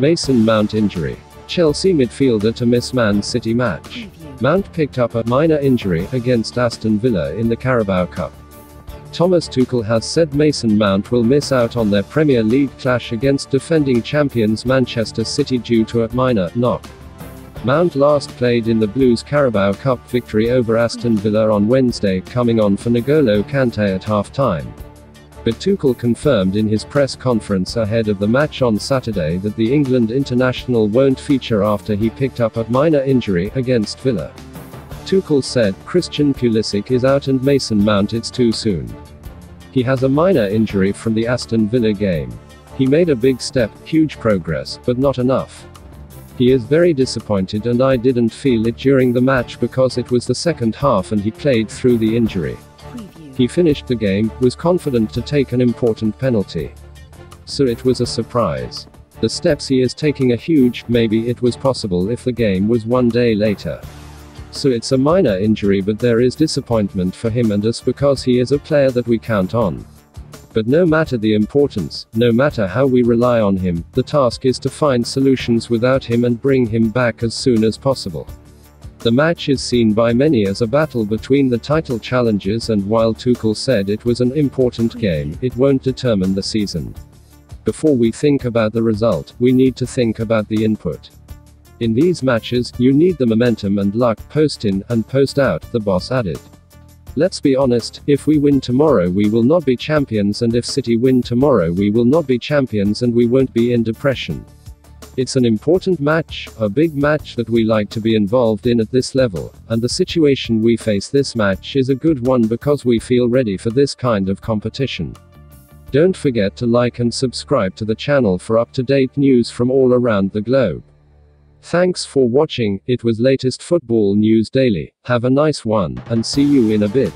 Mason Mount injury. Chelsea midfielder to miss Man City match. Mount picked up a minor injury against Aston Villa in the Carabao Cup. Thomas Tuchel has said Mason Mount will miss out on their Premier League clash against defending champions Manchester City due to a minor knock. Mount last played in the Blues Carabao Cup victory over Aston Villa on Wednesday, coming on for N'Golo Kante at half-time. But Tuchel confirmed in his press conference ahead of the match on Saturday that the England international won't feature after he picked up a minor injury against Villa. Tuchel said, Christian Pulisic is out and Mason Mount it's too soon. He has a minor injury from the Aston Villa game. He made a big step, huge progress, but not enough. He is very disappointed and I didn't feel it during the match because it was the second half and he played through the injury. He finished the game, was confident to take an important penalty. So it was a surprise. The steps he is taking are huge, maybe it was possible if the game was one day later. So it's a minor injury but there is disappointment for him and us because he is a player that we count on. But no matter the importance, no matter how we rely on him, the task is to find solutions without him and bring him back as soon as possible. The match is seen by many as a battle between the title challengers and while Tuchel said it was an important game, it won't determine the season. Before we think about the result, we need to think about the input. In these matches, you need the momentum and luck, post in and post out, the boss added. Let's be honest, if we win tomorrow we will not be champions and if City win tomorrow we will not be champions and we won't be in depression. It's an important match, a big match that we like to be involved in at this level, and the situation we face this match is a good one because we feel ready for this kind of competition. Don't forget to like and subscribe to the channel for up-to-date news from all around the globe. Thanks for watching, it was latest football news daily, have a nice one, and see you in a bit.